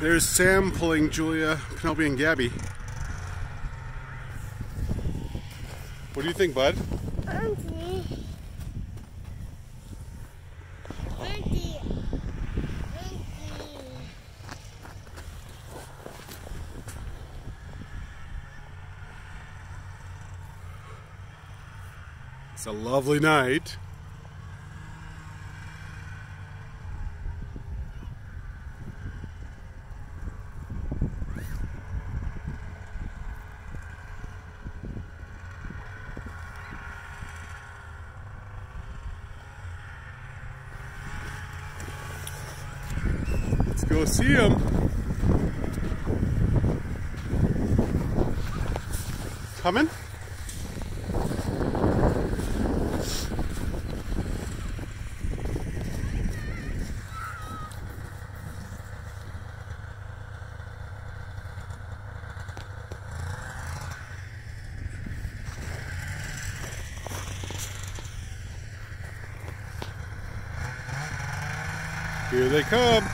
There's Sam pulling Julia, Penelope, and Gabby. What do you think, bud? It's a lovely night. Go see him. Coming? Here they come.